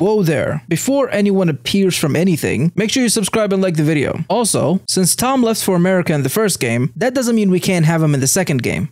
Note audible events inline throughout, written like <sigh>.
Whoa there. Before anyone appears from anything, make sure you subscribe and like the video. Also, since Tom left for America in the first game, that doesn't mean we can't have him in the second game.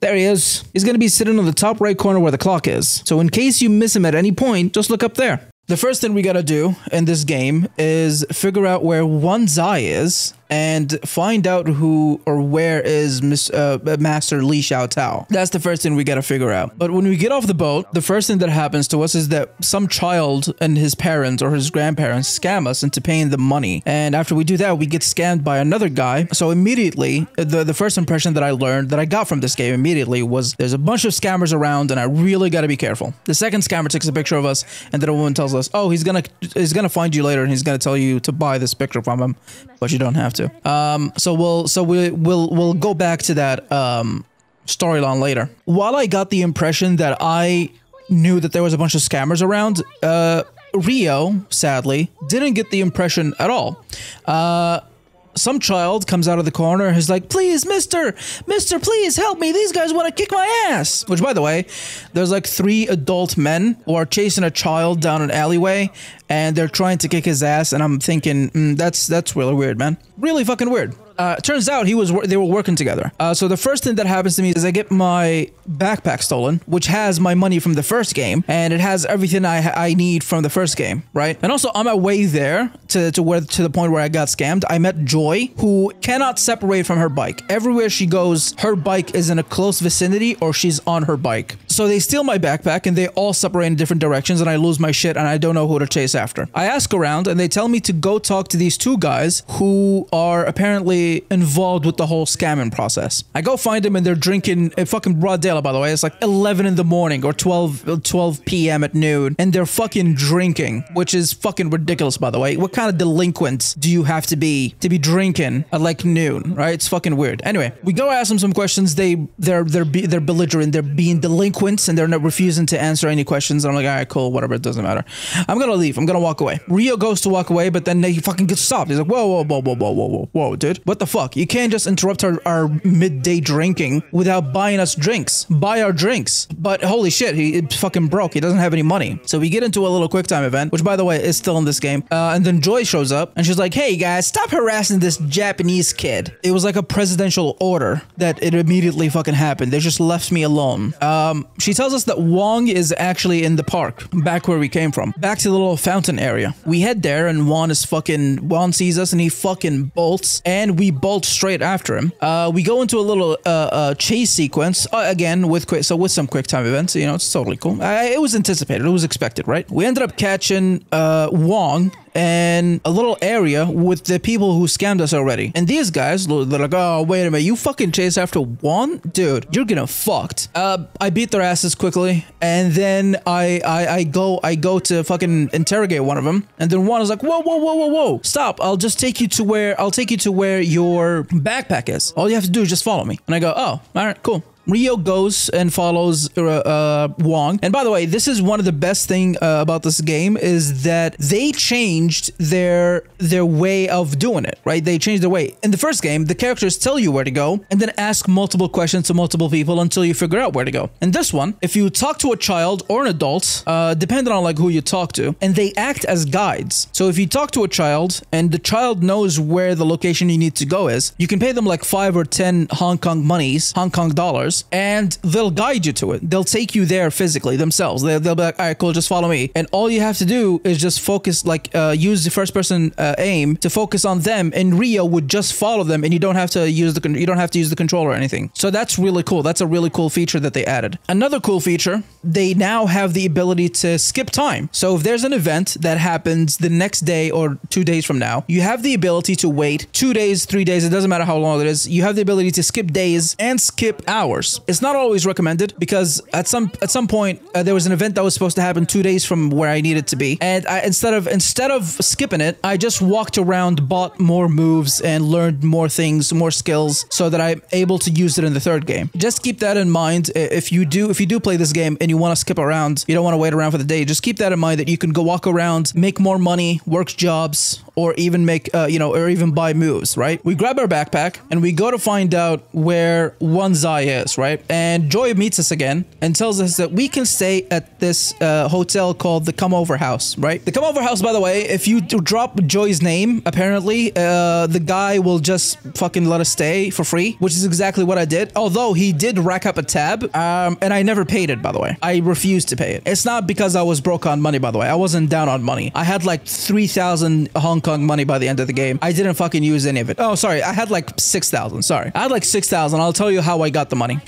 There he is. He's gonna be sitting on the top right corner where the clock is. So in case you miss him at any point, just look up there. The first thing we gotta do in this game is figure out where one Zai is and find out who or where is Miss, uh, Master Li Xiao Tao. That's the first thing we gotta figure out. But when we get off the boat, the first thing that happens to us is that some child and his parents or his grandparents scam us into paying them money. And after we do that, we get scammed by another guy. So immediately, the, the first impression that I learned, that I got from this game immediately was there's a bunch of scammers around and I really gotta be careful. The second scammer takes a picture of us and then a woman tells us, oh, he's gonna, he's gonna find you later and he's gonna tell you to buy this picture from him, but you don't have to. Um, so we'll so we we'll we'll go back to that um, storyline later. While I got the impression that I knew that there was a bunch of scammers around, uh, Ryo sadly didn't get the impression at all. Uh, some child comes out of the corner and is like, please, mister, mister, please help me. These guys want to kick my ass. Which, by the way, there's like three adult men who are chasing a child down an alleyway and they're trying to kick his ass. And I'm thinking, mm, that's, that's really weird, man. Really fucking weird. Uh, turns out he was they were working together. Uh, so the first thing that happens to me is I get my backpack stolen, which has my money from the first game, and it has everything I I need from the first game, right? And also on my way there to to where to the point where I got scammed, I met Joy, who cannot separate from her bike. Everywhere she goes, her bike is in a close vicinity or she's on her bike. So they steal my backpack and they all separate in different directions, and I lose my shit and I don't know who to chase after. I ask around and they tell me to go talk to these two guys who are apparently involved with the whole scamming process. I go find them and they're drinking a fucking broad daylight, by the way. It's like 11 in the morning or 12, 12 p.m. at noon. And they're fucking drinking, which is fucking ridiculous, by the way. What kind of delinquent do you have to be to be drinking at like noon, right? It's fucking weird. Anyway, we go ask them some questions. They, they're, they're, be, they're belligerent. They're being delinquents and they're not refusing to answer any questions. And I'm like, all right, cool, whatever. It doesn't matter. I'm gonna leave. I'm gonna walk away. Ryo goes to walk away, but then he fucking gets stopped. He's like, whoa, whoa, whoa, whoa, whoa, whoa, whoa, whoa, dude. What the fuck? You can't just interrupt our, our midday drinking without buying us drinks. Buy our drinks. But holy shit, he fucking broke. He doesn't have any money. So we get into a little quick time event, which by the way is still in this game. Uh, and then Joy shows up and she's like, hey guys, stop harassing this Japanese kid. It was like a presidential order that it immediately fucking happened. They just left me alone. Um, she tells us that Wong is actually in the park, back where we came from. Back to the little fountain area. We head there and Wong is fucking, Wong sees us and he fucking bolts and we bolt straight after him. Uh, we go into a little uh, uh, chase sequence uh, again with quick, so with some quick time events. You know, it's totally cool. it was anticipated. It was expected, right? We ended up catching uh, Wong and a little area with the people who scammed us already. And these guys, they're like, oh, wait a minute, you fucking chase after one? Dude, you're getting fucked. Uh, I beat their asses quickly, and then I, I, I go, I go to fucking interrogate one of them, and then one is like, whoa, whoa, whoa, whoa, whoa, stop, I'll just take you to where, I'll take you to where your backpack is. All you have to do is just follow me. And I go, oh, all right, cool. Ryo goes and follows uh, uh, Wong. And by the way, this is one of the best thing uh, about this game is that they changed their their way of doing it, right? They changed their way. In the first game, the characters tell you where to go and then ask multiple questions to multiple people until you figure out where to go. In this one, if you talk to a child or an adult, uh, depending on like who you talk to, and they act as guides. So if you talk to a child and the child knows where the location you need to go is, you can pay them like five or ten Hong Kong monies, Hong Kong dollars, and they'll guide you to it. They'll take you there physically themselves. They'll, they'll be like, all right, cool, just follow me. And all you have to do is just focus, like, uh, use the first person uh, aim to focus on them. And Ryo would just follow them, and you don't have to use the you don't have to use the controller or anything. So that's really cool. That's a really cool feature that they added. Another cool feature, they now have the ability to skip time. So if there's an event that happens the next day or two days from now, you have the ability to wait two days, three days. It doesn't matter how long it is. You have the ability to skip days and skip hours hours. It's not always recommended because at some at some point uh, there was an event that was supposed to happen two days from where I needed to be, and I, instead of instead of skipping it, I just walked around, bought more moves, and learned more things, more skills, so that I'm able to use it in the third game. Just keep that in mind. If you do if you do play this game and you want to skip around, you don't want to wait around for the day. Just keep that in mind that you can go walk around, make more money, work jobs, or even make, uh, you know, or even buy moves, right? We grab our backpack and we go to find out where One Zai is, right? And Joy meets us again and tells us that we can stay at this uh, hotel called the Come Over House, right? The Come Over House, by the way, if you drop Joy's name, apparently, uh, the guy will just fucking let us stay for free, which is exactly what I did. Although he did rack up a tab, um, and I never paid it, by the way. I refused to pay it. It's not because I was broke on money, by the way. I wasn't down on money. I had like 3,000 Hong Kong money by the end of the game. I didn't fucking use any of it. Oh, sorry. I had like 6,000. Sorry. I had like 6,000. I'll tell you how I got the money.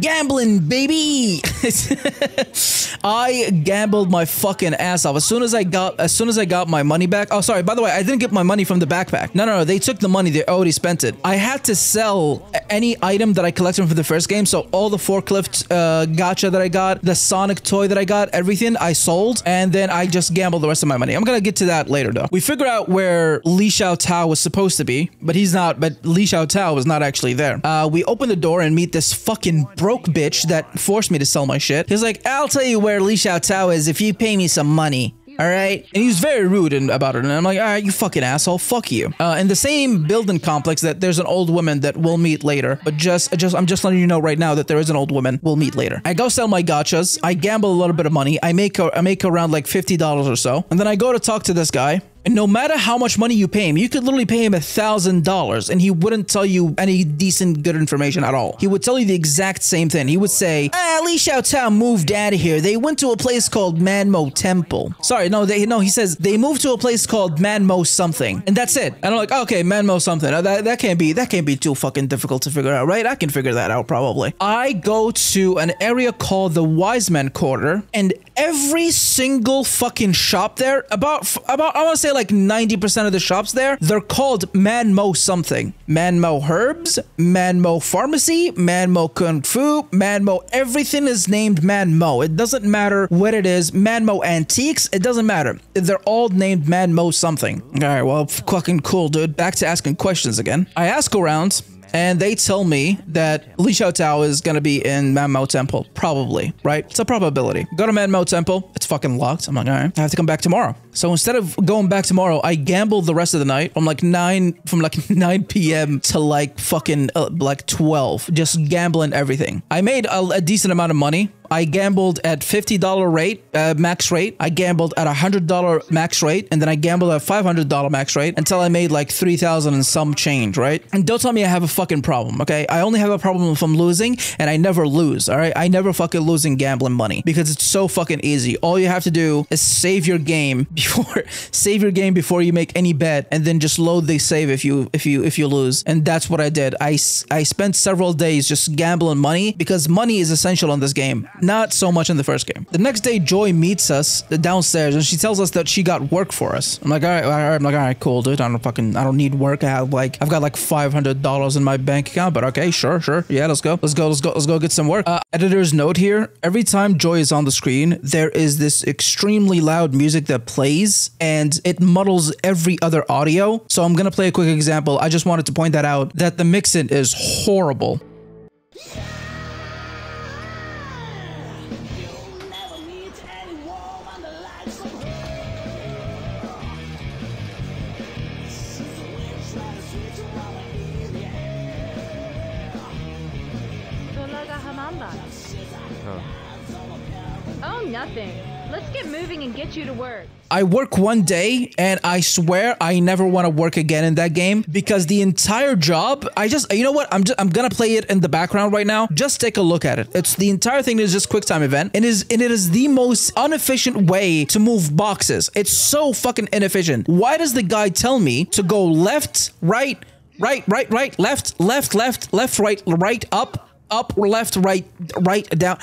Gambling, baby. <laughs> I gambled my fucking ass off. As soon as I got, as soon as I got my money back. Oh, sorry. By the way, I didn't get my money from the backpack. No, no, no. They took the money. They already spent it. I had to sell any item that I collected from the first game. So all the forklift uh, gotcha that I got, the Sonic toy that I got, everything I sold, and then I just gambled the rest of my money. I'm gonna get to that later though. We figure out where Li Xiao Tao was supposed to be, but he's not. But Li Xiao Tao was not actually there. Uh, we open the door and meet this fucking broke bitch that forced me to sell my shit. He's like, "I'll tell you where Li Xiao Tao is if you pay me some money." All right. And he was very rude and, about it. And I'm like, all right, you fucking asshole. Fuck you. Uh, in the same building complex that there's an old woman that we'll meet later. But just, just, I'm just letting you know right now that there is an old woman we'll meet later. I go sell my gotchas. I gamble a little bit of money. I make, a, I make around like $50 or so. And then I go to talk to this guy. And no matter how much money you pay him, you could literally pay him a thousand dollars and he wouldn't tell you any decent, good information at all. He would tell you the exact same thing. He would say, ah, Li Xiao Tao moved out of here. They went to a place called Manmo Temple. Sorry, no, they no, he says they moved to a place called Manmo something. And that's it. And I'm like, okay, Manmo something. That, that can't be that can't be too fucking difficult to figure out, right? I can figure that out probably. I go to an area called the Wise Men Quarter, and every single fucking shop there, about about I want to say like 90% of the shops there, they're called Manmo something. Manmo Herbs, Manmo Pharmacy, Manmo Kung Fu, Manmo, everything is named Manmo. It doesn't matter what it is. Manmo Antiques, it doesn't matter. They're all named Manmo something. All right, well, fucking cool, dude. Back to asking questions again. I ask around and they tell me that Li Xiao Tao is gonna be in Manmo Temple. Probably, right? It's a probability. Go to Manmo Temple. It's fucking locked. I'm like, all right, I have to come back tomorrow. So instead of going back tomorrow, I gambled the rest of the night from like nine, from like <laughs> 9 p.m. to like fucking uh, like 12, just gambling everything. I made a, a decent amount of money. I gambled at $50 rate, uh, max rate. I gambled at $100 max rate, and then I gambled at $500 max rate until I made like 3000 and some change, right? And don't tell me I have a fucking problem, okay? I only have a problem if I'm losing, and I never lose, all right? I never fucking lose in gambling money because it's so fucking easy. All you have to do is save your game <laughs> before, save your game before you make any bet, and then just load the save if you, if you, if you lose. And that's what I did. I, I spent several days just gambling money because money is essential in this game not so much in the first game. The next day, Joy meets us downstairs and she tells us that she got work for us. I'm like, all right, all right. I'm like, all right, cool, dude. I don't fucking, I don't need work. I have like, I've got like $500 in my bank account, but okay, sure, sure. Yeah, let's go. Let's go, let's go, let's go get some work. Uh, editor's note here. Every time Joy is on the screen, there is this extremely loud music that plays and it muddles every other audio. So I'm going to play a quick example. I just wanted to point that out that the mixing is horrible. You'll you to work. I work one day and I swear I never want to work again in that game because the entire job, I just, you know what? I'm just, I'm gonna play it in the background right now. Just take a look at it. It's the entire thing is just quick time event and is and it is the most inefficient way to move boxes. It's so fucking inefficient. Why does the guy tell me to go left, right, right, right, right, left, left, left, left, right, right, up, up, left, right, right, down?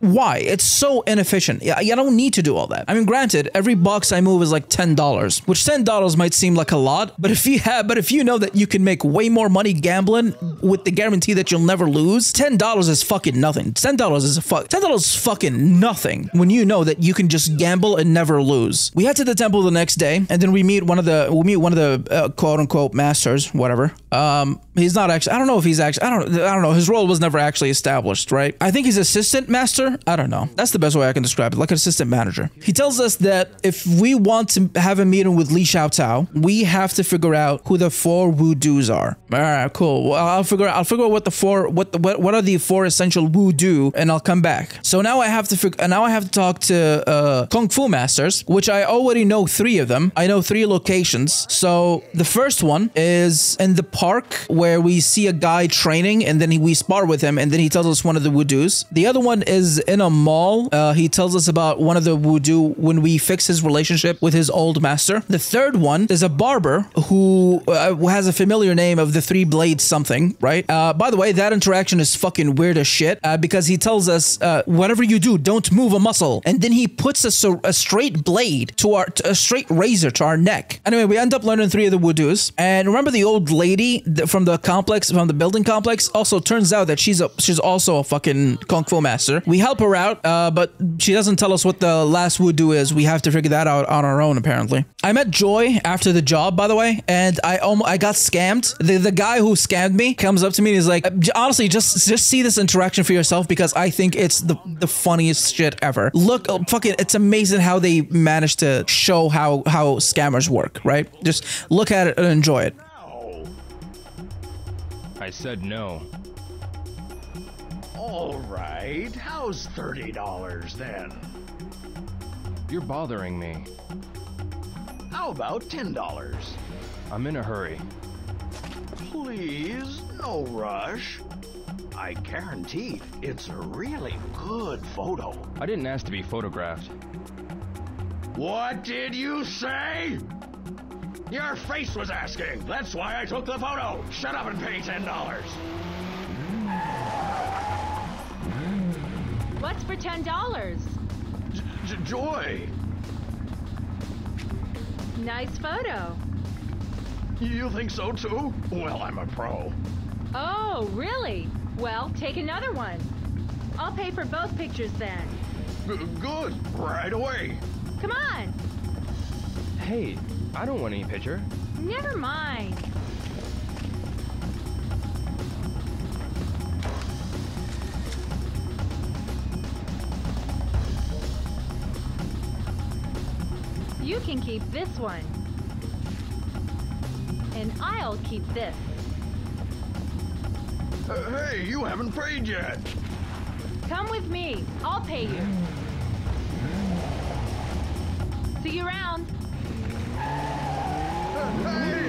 Why? It's so inefficient. Yeah, I don't need to do all that. I mean, granted, every box I move is like ten dollars, which ten dollars might seem like a lot, but if you have, but if you know that you can make way more money gambling with the guarantee that you'll never lose, ten dollars is fucking nothing. Ten dollars is a fuck. Ten dollars is fucking nothing when you know that you can just gamble and never lose. We head to the temple the next day, and then we meet one of the we meet one of the uh, quote unquote masters, whatever. Um, he's not actually. I don't know if he's actually. I don't. I don't know. His role was never actually established, right? I think he's assistant master I don't know. That's the best way I can describe it, like an assistant manager. He tells us that if we want to have a meeting with Li Xiao Tao, we have to figure out who the four Woodoos are. All right, cool. Well, I'll figure I'll figure out what the four what the, what what are the four essential Woodoo, and I'll come back. So now I have to. And now I have to talk to uh, Kung Fu masters, which I already know three of them. I know three locations. So the first one is in the park where we see a guy training, and then he, we spar with him, and then he tells us one of the Woodoos. The other one is in a mall. Uh, he tells us about one of the Woodoo when we fix his relationship with his old master. The third one is a barber who uh, has a familiar name of the three blades something, right? Uh, by the way, that interaction is fucking weird as shit uh, because he tells us, uh, whatever you do, don't move a muscle. And then he puts a, a straight blade to our, to a straight razor to our neck. Anyway, we end up learning three of the wudus. And remember the old lady from the complex, from the building complex? Also turns out that she's a, she's also a fucking Kung Fu master. We help her out, uh, but she doesn't tell us what the last Woodoo is. We have to figure that out on our own, apparently. I met Joy after the job, by the way, and I almost, I got scammed. The, the guy who scammed me comes up to me and he's like, honestly, just just see this interaction for yourself because I think it's the the funniest shit ever. Look, uh, fucking, it's amazing how they managed to show how how scammers work, right? Just look at it and enjoy it. Oh, I said no. All right. How's $30 then? You're bothering me. How about $10? I'm in a hurry. Please, no rush. I guarantee it's a really good photo. I didn't ask to be photographed. What did you say? Your face was asking. That's why I took the photo. Shut up and pay $10. What's for ten dollars? J- J- Joy, Nice photo. you think so too? Well, I'm a pro. Oh, really? Well, take another one. I'll pay for both pictures then. G- good, right away. Come on. Hey, I don't want any picture. Never mind. You can keep this one. And I'll keep this. Uh, hey, you haven't paid yet. Come with me. I'll pay you. See you around. Hey,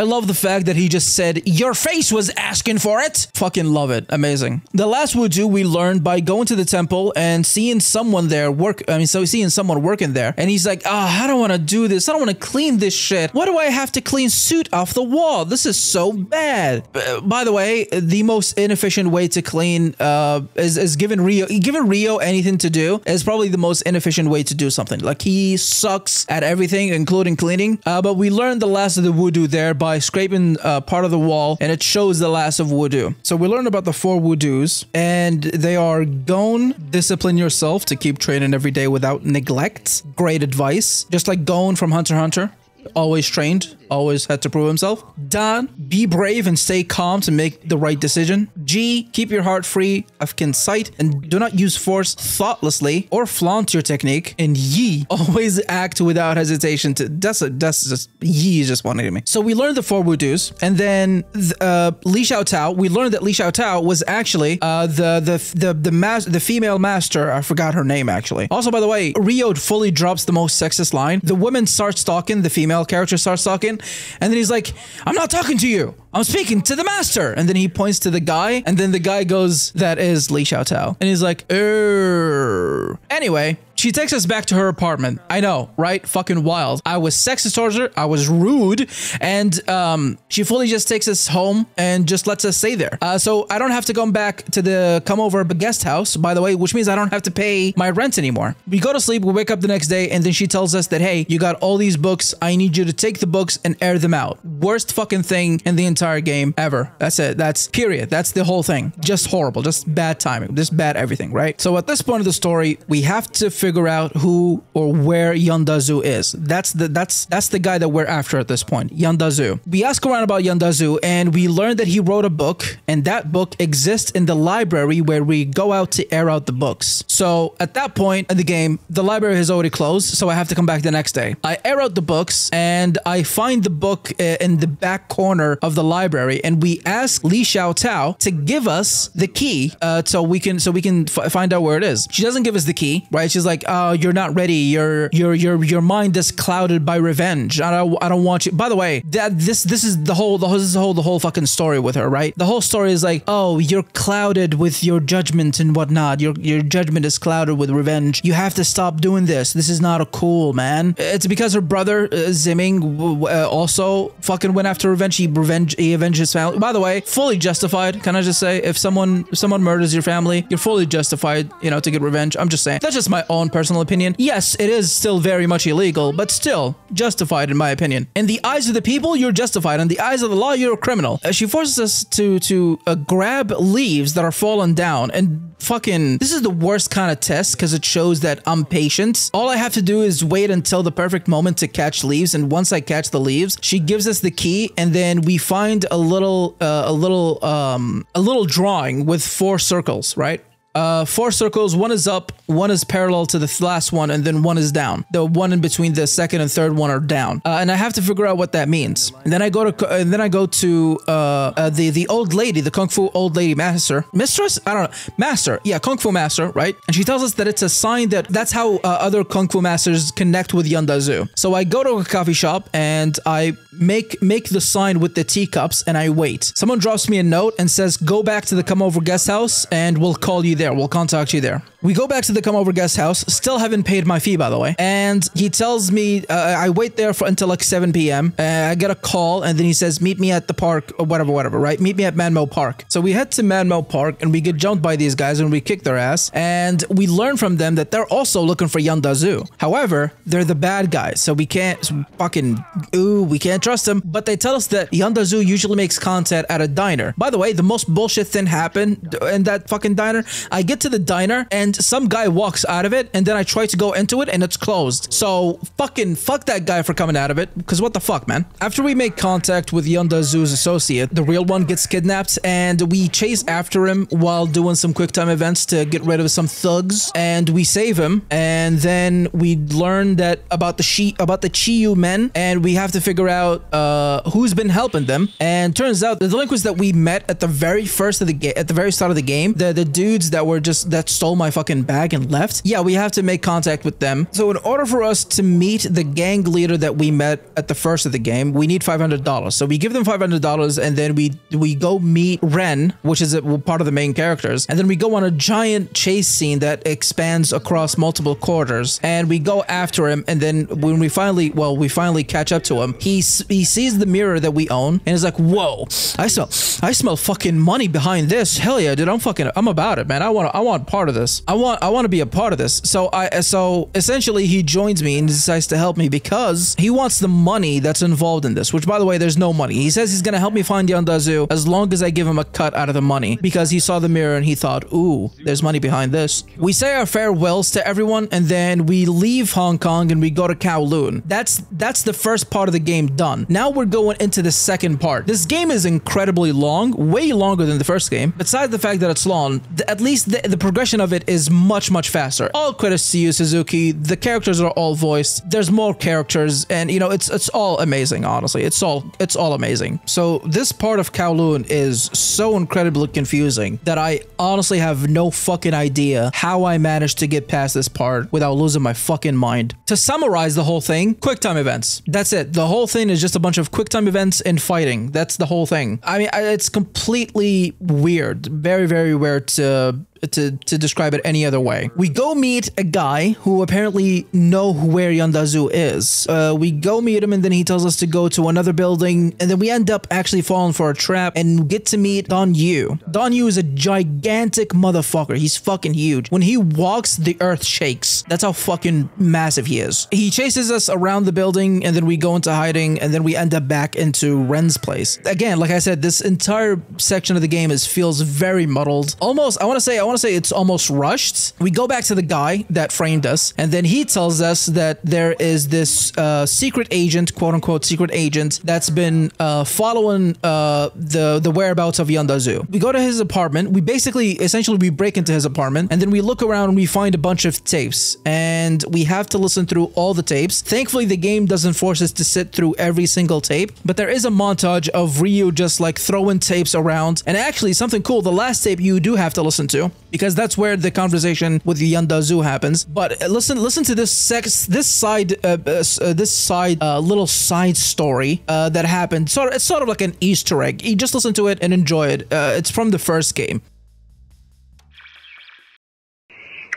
I love the fact that he just said, Your face was asking for it. Fucking love it. Amazing. The last Wuju we learned by going to the temple and seeing someone there work. I mean, so seeing someone working there. And he's like, Ah, I don't want to do this. I don't want to clean this shit. Why do I have to clean suit off the wall? This is so bad. By the way, the most inefficient way to clean uh, is, is giving Ryo, giving Ryo anything to do is probably the most inefficient way to do something. Like he sucks at everything, including cleaning. Uh, but we learned the last of the voodoo there by scraping uh, part of the wall, and it shows the last of voodoo. So we learned about the four voodoos, and they are Gon, discipline yourself to keep training every day without neglect. Great advice. Just like Gon from Hunter Hunter. Always trained, always had to prove himself. Dan, be brave and stay calm to make the right decision. G, keep your heart free of sight and do not use force thoughtlessly or flaunt your technique. And Yi, <laughs> always act without hesitation. To that's a, that's just Yi is just one me. So we learned the four Wudus, and then th- uh, Li Xiao Tao. We learned that Li Xiao Tao was actually uh, the the the the mas- the female master. I forgot her name actually. Also, by the way, Ryo fully drops the most sexist line. The woman starts talking. The female character starts talking, and then he's like, "I'm not talking to you. I'm speaking to the master." And then he points to the guy, and then the guy goes, "That is Li Xiao Tao," and he's like, "Er." Anyway. She takes us back to her apartment. I know, right? Fucking wild. I was sexist towards her. I was rude, and um, she fully just takes us home and just lets us stay there. Uh, so I don't have to come back to the come over guest house, by the way, which means I don't have to pay my rent anymore. We go to sleep. We wake up the next day, and then she tells us that hey, you got all these books. I need you to take the books and air them out. Worst fucking thing in the entire game ever. That's it. That's period. That's the whole thing. Just horrible. Just bad timing. Just bad everything. Right. So at this point of the story, we have to figure figure out who or where Yandazu is. That's the that's that's the guy that we're after at this point, Yandazu. We ask around about Yandazu and we learn that he wrote a book and that book exists in the library where we go out to air out the books. So at that point in the game, the library has already closed, so I have to come back the next day. I air out the books and I find the book uh, in the back corner of the library and we ask Li Xiao Tao to give us the key uh, so we can so we can find out where it is. She doesn't give us the key, right? She's like, "Oh, you're not ready. Your your your your mind is clouded by revenge. I don't I don't want you." By the way, that this this is the whole the whole this is the whole the whole fucking story with her, right? The whole story is like, "Oh, you're clouded with your judgment and whatnot. Your your judgment is clouded with revenge. You have to stop doing this. This is not a cool, man." It's because her brother uh, Zimming uh, also fucking went after revenge. He revenge he avenged his family. By the way, fully justified. Can I just say, if someone if someone murders your family, you're fully justified, you know, to get revenge. I'm just saying. That's just my own personal opinion. Yes, it is still very much illegal, but still justified in my opinion. In the eyes of the people, you're justified. In the eyes of the law, you're a criminal. Uh, she forces us to to uh, grab leaves that are fallen down and fucking this is the worst kind of test because it shows that I'm patient. All I have to do is wait until the perfect moment to catch leaves, and once I catch the leaves, she gives us the key, and then we find a little uh, a little um a little drawing with four circles, right? Uh, four circles. One is up, one is parallel to the last one, and then one is down. The one in between the second and third one are down. Uh, and I have to figure out what that means. And then I go to, and then I go to uh, uh, the the old lady, the kung fu old lady master, mistress. I don't know, master. Yeah, kung fu master, right? And she tells us that it's a sign that that's how uh, other kung fu masters connect with Yandazu. So I go to a coffee shop and I make make the sign with the teacups and I wait. Someone drops me a note and says, "Go back to the come over guest house and we'll call you there. We'll contact you there." We go back to the come over guest house. Still haven't paid my fee, by the way. And he tells me uh, I wait there for until like 7 p.m. Uh, I get a call and then he says, "Meet me at the park or whatever, whatever." Right? Meet me at Manmo Park. So we head to Manmo Park and we get jumped by these guys and we kick their ass. And we learn from them that they're also looking for Yandazu. However, they're the bad guys, so we can't fucking ooh, we can't trust them. But they tell us that Yandazu usually makes content at a diner. By the way, the most bullshit thing happened in that fucking diner. I get to the diner and some guy walks out of it, and then I try to go into it and it's closed. So fucking fuck that guy for coming out of it, because what the fuck, man? After we make contact with Yandazu's associate, the real one gets kidnapped, and we chase after him while doing some quick time events to get rid of some thugs, and we save him, and then we learn that about the Shi about the Chiyoumen, and we have to figure out uh, who's been helping them. And turns out the delinquents that we met at the very first of the game, at the very start of the game, the the dudes that were just that stole my fucking bag and left. Yeah, we have to make contact with them. So in order for us to meet the gang leader that we met at the first of the game, we need five hundred dollars. So we give them five hundred dollars, and then we we go meet Ren, which is a, part of the main characters, and then we go on a giant chase scene that expands across multiple quarters, and we go after him. And then when we finally, well, we finally catch up to him, he he sees the mirror that we own, and is like, "Whoa, I smell, I smell fucking money behind this. Hell yeah, dude, I'm fucking, I'm about it, man. I want, I want part of this. I want, I want to be a part of this." So I, so essentially, he joins me and decides to help me because he wants the money that's involved in this. Which, by the way, there's no money. He says he's gonna help me find Yandazu as long as I give him a cut out of the money because he saw the mirror and he thought, "Ooh, there's money behind this." We say our farewells to everyone and then we leave Hong Kong and we go to Kowloon. That's that's the first part of the game done. Now we're going into the second part. This game is incredibly long, way longer than the first game. Besides the fact that it's long, at least the, the progression of it is much much faster. All credits to you, Suzuki. The characters are all voiced. There's more characters, and you know it's it's all amazing. Honestly, it's all it's all amazing. So this part of Kowloon is so incredibly confusing that I honestly have no fucking idea how I managed to get past this part without losing my fucking mind. To summarize the whole thing, quick time events. That's it. The whole thing is just a bunch of quick time events and fighting. That's the whole thing. I mean, it's completely weird. Very, very weird to to, to describe it any other way. We go meet a guy who apparently know where Yandazu is. Uh, we go meet him and then he tells us to go to another building and then we end up actually falling for a trap and get to meet Don Yu. Don Yu is a gigantic motherfucker. He's fucking huge. When he walks, the earth shakes. That's how fucking massive he is. He chases us around the building and then we go into hiding and then we end up back into Ren's place. Again, like I said, this entire section of the game is feels very muddled. Almost, I want to say, I want to say it's almost rushed. We go back to the guy that framed us, and then he tells us that there is this uh, secret agent, quote unquote secret agent, that's been uh, following uh, the the whereabouts of Yandazu. We go to his apartment. We basically, essentially, we break into his apartment, and then we look around and we find a bunch of tapes, and we have to listen through all the tapes. Thankfully, the game doesn't force us to sit through every single tape, but there is a montage of Ryu just like throwing tapes around. And actually, something cool, the last tape you do have to listen to because that's where the conversation with Yandazu happens. But uh, listen, listen to this sex, this side, uh, uh, uh, this side, uh, little side story uh, that happened. Sort of, it's sort of like an Easter egg. You just listen to it and enjoy it. It's from the first game.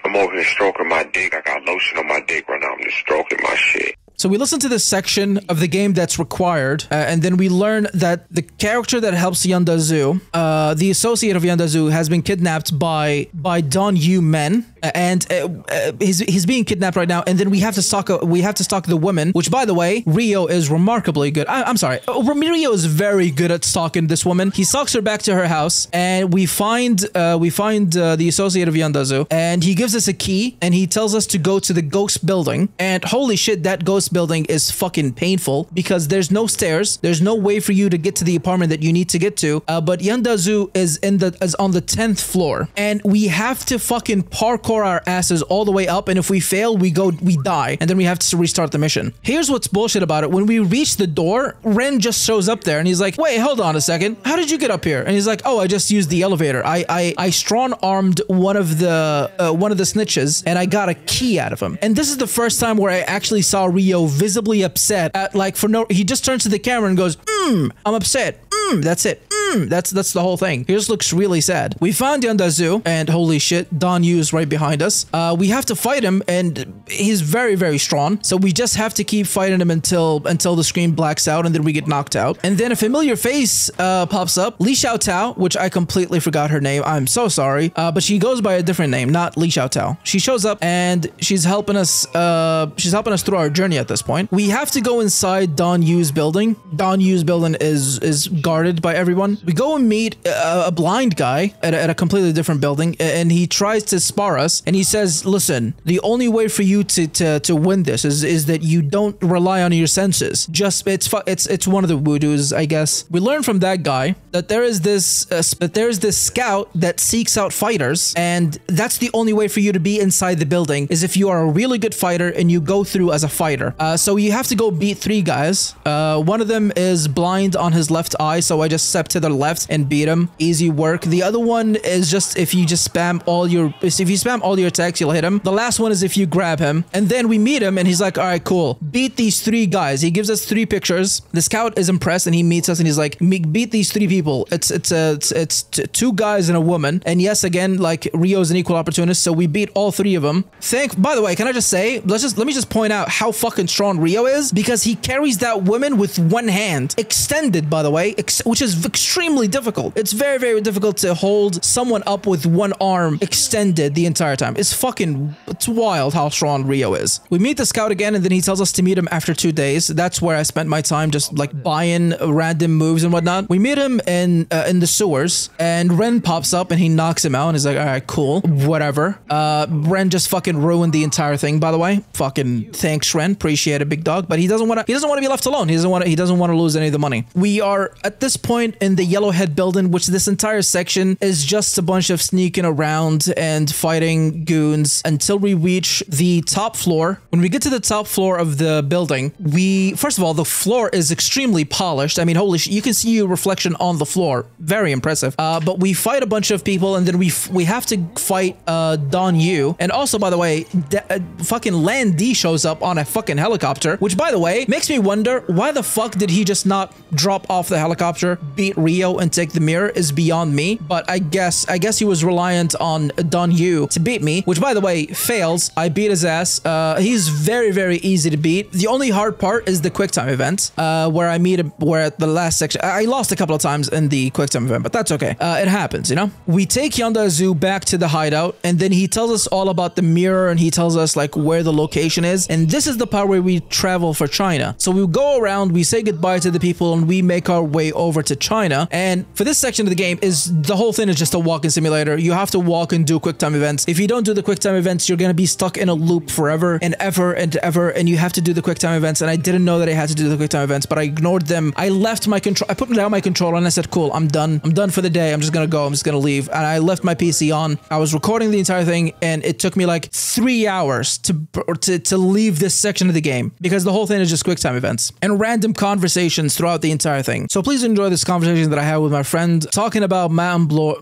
I'm over here stroking my dick. I got lotion on my dick right now. I'm just stroking my shit. So we listen to this section of the game that's required, uh, and then we learn that the character that helps Yandazu, uh, the associate of Yandazu, has been kidnapped by by Don Yu men, uh, and uh, uh, he's he's being kidnapped right now. And then we have to stalk a, we have to stalk the woman, which by the way, Ryo is remarkably good. I, I'm sorry, uh, Ryo is very good at stalking this woman. He stalks her back to her house, and we find uh, we find uh, the associate of Yandazu, and he gives us a key, and he tells us to go to the ghost building. And holy shit, that building is fucking painful because there's no stairs, there's no way for you to get to the apartment that you need to get to. Uh, but Yandazu is in the is on the tenth floor, and we have to fucking parkour our asses all the way up. And if we fail, we go we die, and then we have to restart the mission. Here's what's bullshit about it: when we reach the door, Ren just shows up there, and he's like, "Wait, hold on a second. How did you get up here?" And he's like, "Oh, I just used the elevator. I I I strong armed one of the uh, one of the snitches, and I got a key out of him. And this is the first time where I actually saw Ryo visibly upset at like for no. He just turns to the camera and goes, "Hmm, I'm upset. Hmm, that's it. Hmm, that's that's the whole thing. He just looks really sad. We found Yandazu, and holy shit, Don Yu is right behind us. Uh, we have to fight him, and he's very very strong. So we just have to keep fighting him until until the screen blacks out, and then we get knocked out. And then a familiar face uh, pops up, Li Xiao Tao, which I completely forgot her name. I'm so sorry, uh, but she goes by a different name, not Li Xiao Tao. She shows up and she's helping us. Uh, she's helping us through our journey at this point. We have to go inside Don Yu's building. Don Yu's building is is guarded by everyone. We go and meet a, a blind guy at a, at a completely different building, and he tries to spar us. And he says, "Listen, the only way for you to to, to win this is is that you don't rely on your senses. Just it's it's it's one of the voodoos, I guess. We learn from that guy that there is this uh, that there is this scout that seeks out fighters, and that's the only way for you to be inside the building is if you are a really good fighter and you go through as a fighter. Uh, so you have to go beat three guys. Uh, one of them is blind on his left eye, so I just step to the left and beat him. Easy work. The other one is just if you just spam all your if you spam all your attacks, you'll hit him. The last one is if you grab him, and then we meet him, and he's like, "All right, cool. Beat these three guys." He gives us three pictures. The scout is impressed, and he meets us, and he's like, "Me- "Beat these three people. It's it's a it's, it's t- two guys and a woman." And yes, again, like Ryo's an equal opportunist, so we beat all three of them. Thank. By the way, can I just say, let's just let me just point out how fucking strong Ryo is because he carries that woman with one hand, extended, by the way, which is extremely difficult. It's very very difficult to hold someone up with one arm extended the entire time. It's fucking it's wild how strong Ryo is. We meet the scout again, and then he tells us to meet him after two days. That's where I spent my time just like buying random moves and whatnot. We meet him in uh, in the sewers, and Ren pops up and he knocks him out, and he's like, "All right, cool, whatever." Uh, Ren just fucking ruined the entire thing. By the way, fucking thanks, Ren. Appreciate it, big dog. But he doesn't want to. He doesn't want to be left alone. He doesn't want. to, He doesn't want to lose any of the money. We are at this point in the Yellowhead building, which this entire section is just a bunch of sneaking around and fighting goons until we reach the top floor. When we get to the top floor of the building, we first of all the floor is extremely polished. I mean, holy you can see your reflection on the floor. Very impressive. Uh, but we fight a bunch of people, and then we we have to fight uh, Don Yu. And also, by the way, uh, fucking Lan D shows up on a fucking helicopter, which by the way makes me wonder why the fuck did he just not drop off the helicopter, beat Ryo, and take the mirror is beyond me. But I guess I guess he was reliant on Don Yu to beat me, which by the way fails. I beat his ass. Uh, he's very very easy to beat. The only hard part is the quick time event, uh, where I meet him. Where at the last section, I lost a couple of times in the quick time event, but that's okay. Uh, it happens, you know. We take Yandazu back to the hideout, and then he tells us all about the mirror, and he tells us like where the location is. And this is the part where we travel for China. So we go around, we say goodbye to the people, and we make our way over to China. And for this section of the game is the whole thing is just a walking simulator. You have to walk and do quick time events. If you don't do the quick time events, you're gonna be stuck in a loop forever and ever and ever. And you have to do the quick time events. And I didn't know that I had to do the quick time events, but I ignored them. I left my control. I put down my controller and I said, "Cool, I'm done. I'm done for the day. I'm just gonna go. I'm just gonna leave." And I left my PC on. I was recording the entire thing, and it took me like three hours to to to leave this section of the game because the whole thing is just quick time events and random conversations throughout the entire thing. So please enjoy this conversation that I had with my friend talking about Mountain Blow.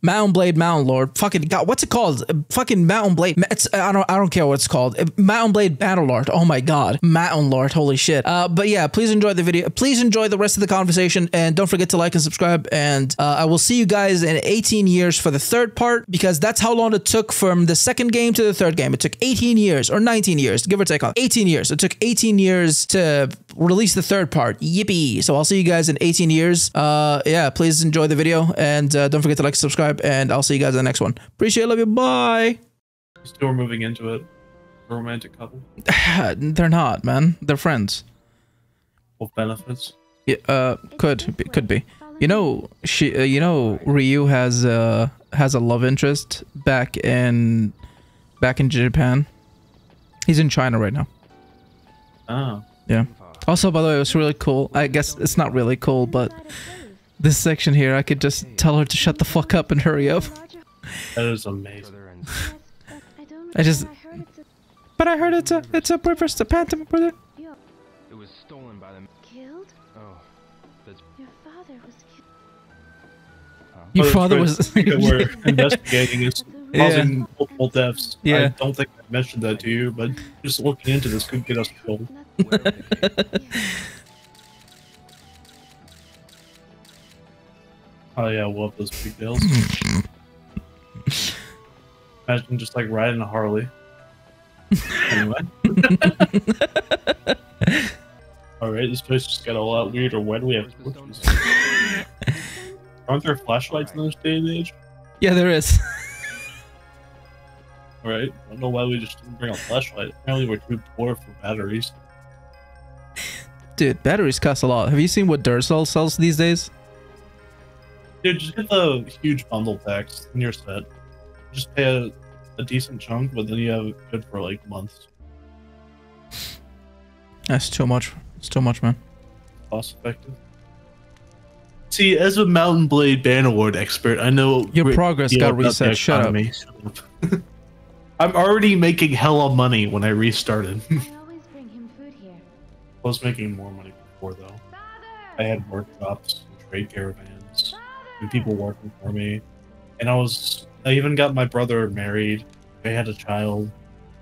Mountain Blade, Mountain Lord, fucking God, what's it called? Fucking Mountain Blade. It's, I don't, I don't care what it's called. Mountain Blade Battle Lord. Oh my God, Mountain Lord. Holy shit. Uh, but yeah, please enjoy the video. Please enjoy the rest of the conversation, and don't forget to like and subscribe. And uh, I will see you guys in 18 years for the third part because that's how long it took from the second game to the third game. It took 18 years or 19 years, give or take. on 18 years. It took 18 years to release the third part. Yippee! So I'll see you guys in 18 years. Uh, yeah, please enjoy the video and uh, don't forget to like, subscribe, and I'll see you guys in the next one. Appreciate, it, love you, bye. Still moving into it. A romantic couple <sighs> They're not, man. They're friends. with benefits. Yeah, uh, could be, could be. You know, she, uh, you know, Ryu has uh has a love interest back in back in Japan. He's in China right now. Oh. Yeah. Also, by the way, it was really cool. I guess it's not really cool, but this section here, I could just tell her to shut the fuck up and hurry up. That is amazing. I just, but I heard it's a it's a breakfast, a phantom brother. it was stolen by them. Killed? Oh, that's Your father was killed. Your oh, father was. we're <laughs> investigating is Yeah. causing multiple deaths. I don't think I mentioned that to you, but just looking into this could get us killed. Where were they? Oh yeah, I love those big deals. Imagine just like riding a Harley. anyway. <laughs> Alright, this place just got a lot weirder. when we have torches? Aren't there flashlights in this day and age? yeah, there is. Alright, I don't know why we just didn't bring a flashlight. Apparently we're too poor for batteries. Dude, batteries cost a lot. Have you seen what Duracell sells these days? Dude, just get the huge bundle packs and you're set. Just pay a, a decent chunk, but then you have it good for like months. That's too much. It's too much, man. Cost effective. See, as a Mountain Blade Ban Award expert, I know Your progress got reset. Shut up. Shut <laughs> up. I'm already making hella money when I restarted. <laughs> I was making more money before though. I had workshops, and trade caravans, and people working for me, and I was. I even got my brother married. I had a child.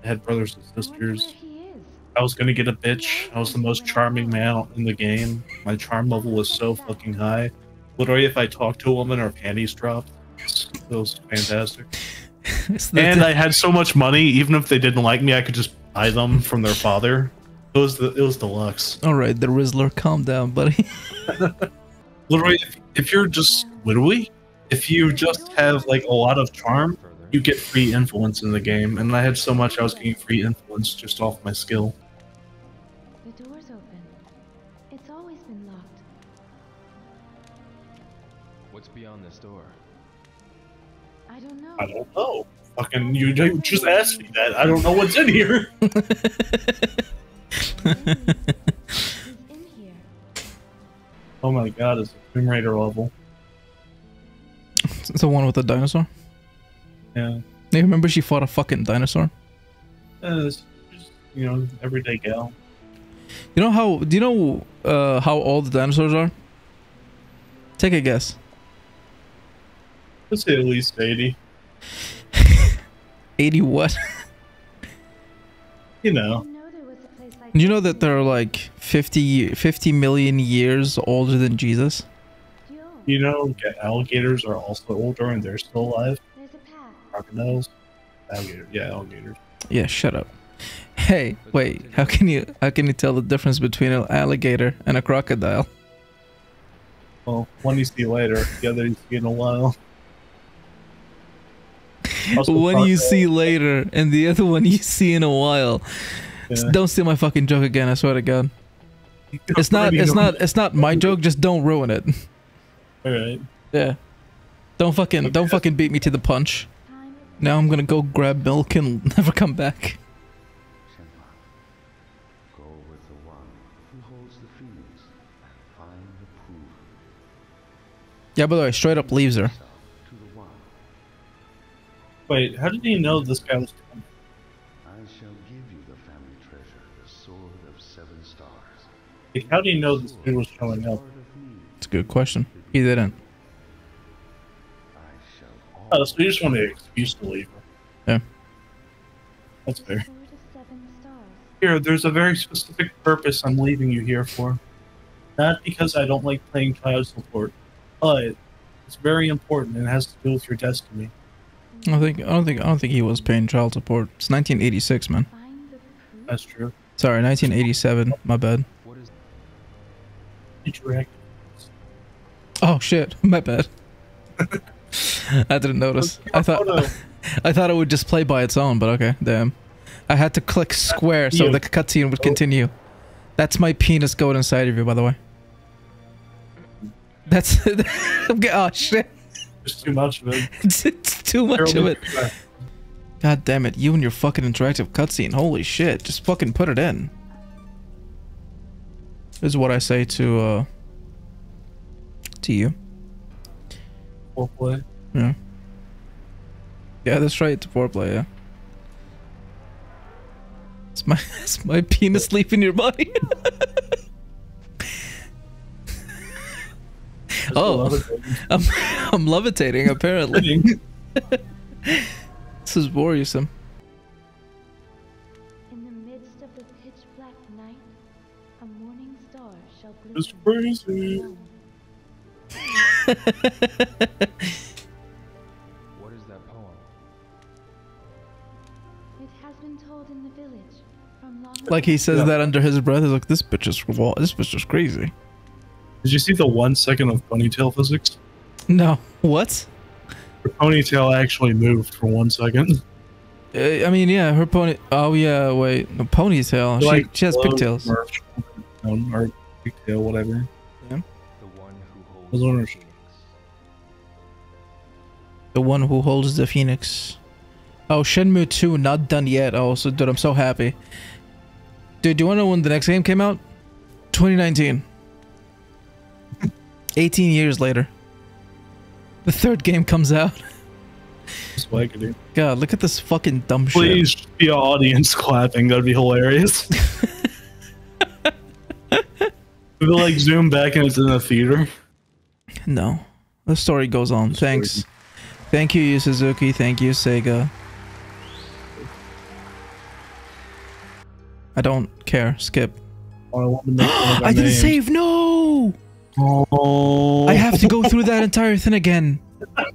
I had brothers and sisters. where he is. I was gonna get a bitch. I was the most charming man in the game. My charm level was so fucking high. Literally, if I talked to a woman, her panties dropped. It was fantastic. <laughs> And I had so much money, even if they didn't like me, I could just buy them from their father. It was the it was deluxe. All right, the Rizzler, calm down, buddy. <laughs> Literally, if, if you're just literally, if you just have like a lot of charm, you get free influence in the game. And I had so much, I was getting free influence just off my skill. The door's open. It's always been locked. What's beyond this door? I don't know. I don't know. Fucking, you you just asked me that. I don't know what's in here. <laughs> <laughs> He's in here. Oh my god, it's a Tomb Raider level. It's the one with the dinosaur. Yeah. You remember she fought a fucking dinosaur? Uh, it's just, you know, everyday gal. You know how? Do you know uh, how old the dinosaurs are? Take a guess. Let's say at least 80. <laughs> 80 what? You know. You know that they're like 50, 50 million years older than Jesus? Joe, You know, alligators are also older and they're still alive. there's a path. Crocodiles. Alligator. Yeah, alligators. Yeah, shut up. Hey, wait. How can you how can you tell the difference between an alligator and a crocodile? Well, one you see later, the other you see in a while. Also, one you see later and the other one you see in a while. Yeah. Don't steal my fucking joke again, I swear to god. <laughs> It's not it's not it's not my joke, just don't ruin it. All right. Yeah. Don't fucking don't fucking beat me to the punch. Now I'm gonna go grab milk and <laughs> never come back. Shenlong, go with the one who holds the phoenix and find the proof Yeah, by the way, straight up leaves her. yourself to the one. Wait, how did he know this guy was Like, how do you know this dude was showing up? It's a good question. He didn't. Oh, so you just wanted an excuse to leave. Yeah. That's fair. sword of seven stars. Here, there's a very specific purpose I'm leaving you here for. Not because I don't like playing child support, but it's very important and has to do with your destiny. I think I don't think I don't think he was paying child support. It's 1986, man. Find the proof. That's true. Sorry, 1987. My bad. What is Interact. Oh shit, <laughs> my bad. <laughs> I didn't notice. I thought oh, <laughs> I thought it would just play by its own, but okay, damn. I had to click square so the cutscene would oh. continue. That's my penis going inside of you, by the way. That's oh shit. There's too much of it. It's, it's too much of it. God damn it, you and your fucking interactive cutscene. Holy shit, just fucking put it in. Is what I say to uh to you. Foreplay. Yeah. Yeah, that's right, it's foreplay, yeah. It's my <laughs> it's my penis leaving your body. <laughs> Oh. lot of it. I'm <laughs> I'm levitating apparently. This is worrisome. Shall It's crazy. what is that poem? It has been told in the village from long Like he says Yeah. that under his breath. He's like, "This bitch is wa- this bitch is crazy." Did you see the one second of ponytail physics? No, what? Her ponytail actually moved for one second. Uh, I mean, yeah, her pony. Oh yeah, wait, no ponytail. She, Like, she has glow pigtails. Or, or pigtail, whatever. The one who holds the phoenix. The one who holds the phoenix. Oh, Shenmue 2 not done yet. Oh, so dude, I'm so happy. Dude, do you want to know when the next game came out? 2019. <laughs> 18 years later. The third game comes out. Just. God, look at this fucking dumb Please be an audience <laughs> clapping. That'd be hilarious. <laughs> we like zoom back and it's in the theater. No. The story goes on. Story- Thanks. Thank you, Yu Suzuki. Thank you, Sega. I don't care. Skip. Oh, I want to make fun of our I didn't save. No! Oh, I have to go through that entire thing again. <laughs>